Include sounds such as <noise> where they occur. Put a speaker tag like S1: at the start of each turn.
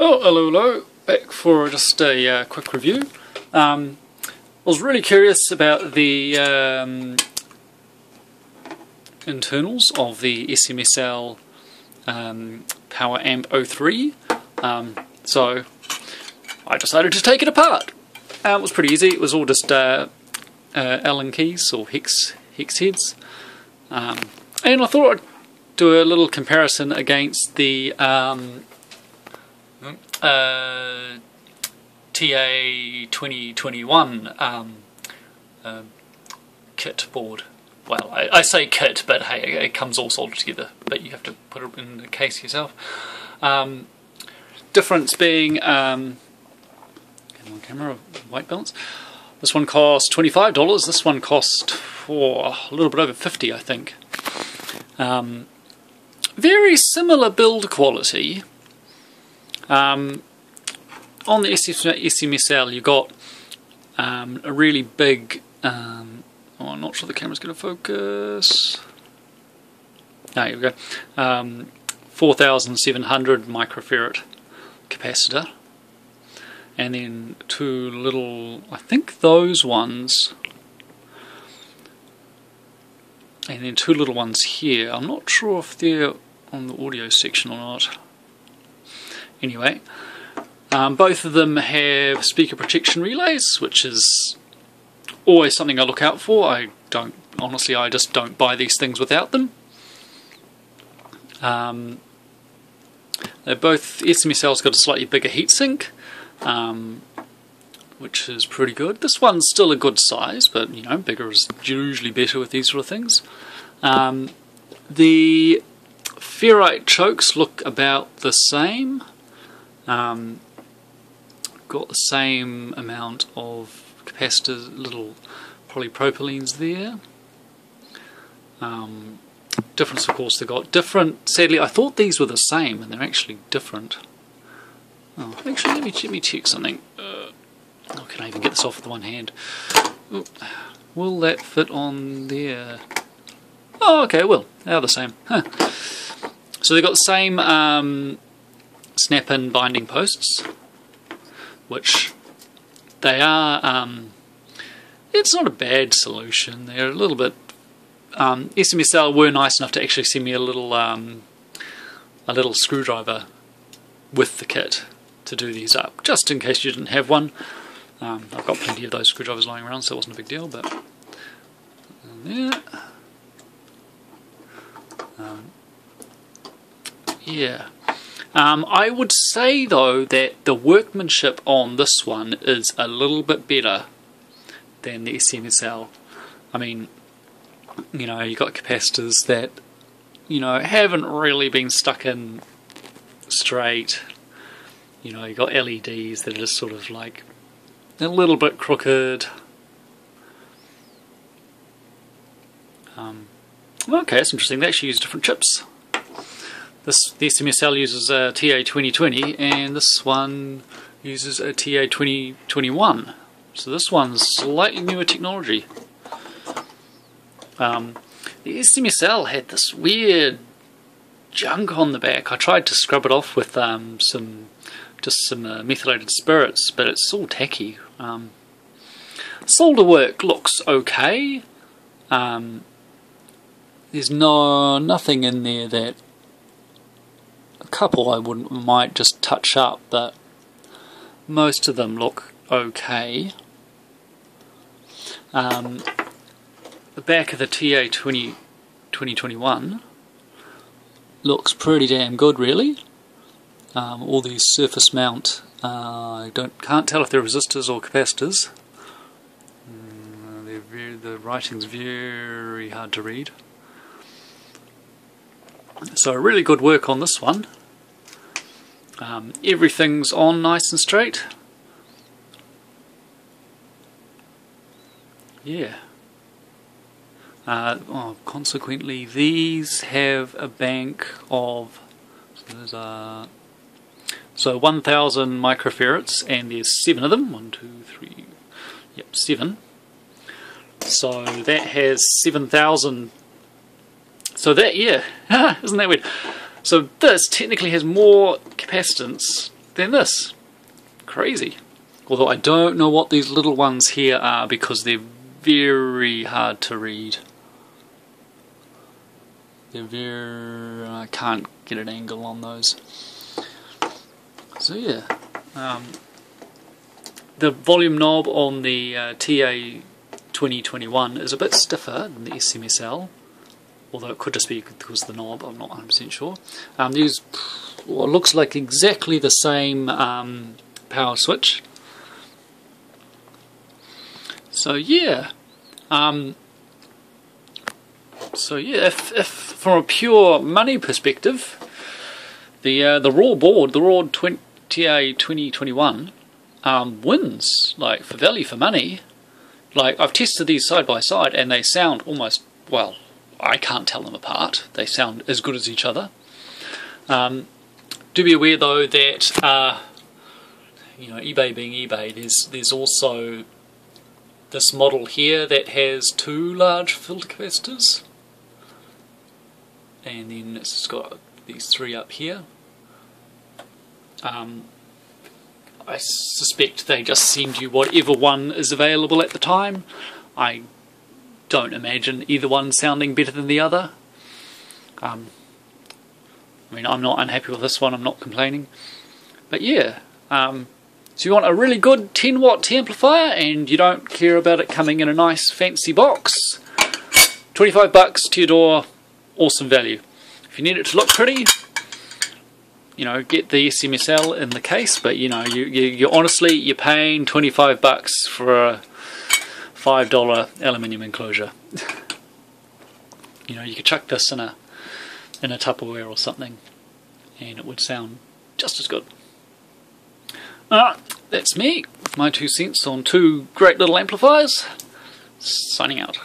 S1: Oh, hello, hello. Back for just a uh, quick review. Um, I was really curious about the um, internals of the SMSL um, Power Amp 03. Um, so I decided to take it apart. Uh, it was pretty easy. It was all just uh, uh, Allen keys or hex hex heads, um, and I thought I'd do a little comparison against the um, uh, TA 2021 um, uh, kit board. Well, I, I, say kit, but hey, it comes all soldered together, but you have to put it in the case yourself. Um, difference being, um, on camera, white balance. This one cost $25, this one cost for a little bit over 50 I think. Um, very similar build quality. Um, on the SMSL you've got um, a really big, um, oh I'm not sure the camera's going to focus, ah here we go, um, 4700 microfarad capacitor and then two little, I think those ones and then two little ones here. I'm not sure if they're on the audio section or not. Anyway, um, both of them have speaker protection relays, which is always something I look out for. I don't, honestly, I just don't buy these things without them. Um, they're both, SMSL's got a slightly bigger heatsink, um, which is pretty good. This one's still a good size, but you know, bigger is usually better with these sort of things. Um, the ferrite chokes look about the same. Um, got the same amount of capacitors, little polypropylenes there. Um, difference, of course, they got different. Sadly, I thought these were the same, and they're actually different. Oh, actually, let me let me check something. Uh, oh, can I even get this off with one hand? Ooh, will that fit on there? Oh, okay, it will. They're the same. Huh. So they've got the same um, snap-in binding posts, which they are. Um, it's not a bad solution. They're a little bit. Um, SMSL were nice enough to actually send me a little um, a little screwdriver with the kit to do these up, just in case you didn't have one. Um, I've got plenty of those screwdrivers lying around, so it wasn't a big deal. But yeah, um, yeah. Um, I would say though that the workmanship on this one is a little bit better than the SMSL. I mean, you know, you've got capacitors that you know haven't really been stuck in straight you know, you've got LEDs that are just sort of like a little bit crooked. Um, okay, that's interesting. They actually use different chips. This the SMSL uses a TA2020 and this one uses a TA2021. So this one's slightly newer technology. Um, the SMSL had this weird junk on the back. I tried to scrub it off with um, some just some uh, methylated spirits, but it's all tacky. Um, solder work looks okay. Um, there's no nothing in there that couple I wouldn't might just touch up, but most of them look okay. Um, the back of the TA 20, 2021 looks pretty damn good, really. Um, all these surface mount, uh, I don't can't tell if they're resistors or capacitors. Mm, the writing's very hard to read. So really good work on this one. Um, everything's on nice and straight. Yeah. Uh, oh, consequently, these have a bank of so a so 1000 microfarads, and there's seven of them. One, two, three, yep, seven. So that has 7,000. So that, yeah, <laughs> isn't that weird? So this technically has more capacitance than this. Crazy. Although I don't know what these little ones here are because they're very hard to read. They're very... I can't get an angle on those. So yeah. Um, the volume knob on the uh, TA 2021 is a bit stiffer than the SMSL, although it could just be because of the knob, I'm not 100% sure. Um, these well, looks like exactly the same um, power switch. So yeah, um, so yeah, if, if from a pure money perspective, the uh, the raw board, the raw 20, TA 2021, um, wins like for value for money. Like I've tested these side by side, and they sound almost well. I can't tell them apart. They sound as good as each other. Um, do be aware though that uh, you know eBay being eBay, there's there's also this model here that has two large filter capacitors, and then it's got these three up here. Um, I suspect they just send you whatever one is available at the time. I don't imagine either one sounding better than the other. Um, I mean, I'm not unhappy with this one, I'm not complaining. But yeah, um, so you want a really good 10 watt amplifier and you don't care about it coming in a nice fancy box. 25 bucks to your door, awesome value. If you need it to look pretty, you know, get the SMSL in the case, but you know, you, you, you honestly, you're paying 25 bucks for a $5 aluminium enclosure. you know, you could chuck this in a, in a Tupperware or something and it would sound just as good. Alright, that's me, my two cents on two great little amplifiers. Signing out.